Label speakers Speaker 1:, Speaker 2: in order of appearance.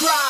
Speaker 1: cry.